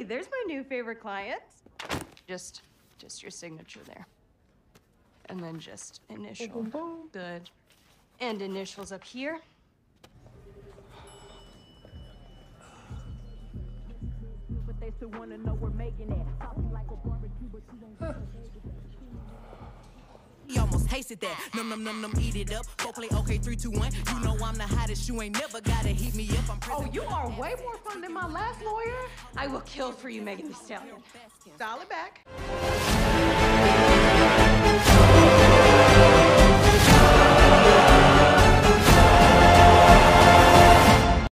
Hey, there's my new favorite client. Just, just your signature there. And then just initial. Good. And initials up here. But they still wanna know we're making it. Talking like a barbecue, but you ain't He almost tasted that. Num num num num, eat it up. Go play okay, three, two, one. You know I'm the hottest. You ain't never gotta heat me up. I'm Oh, you are way more fun than my last lawyer. I will kill for you, Megan Thee Stallion. It back.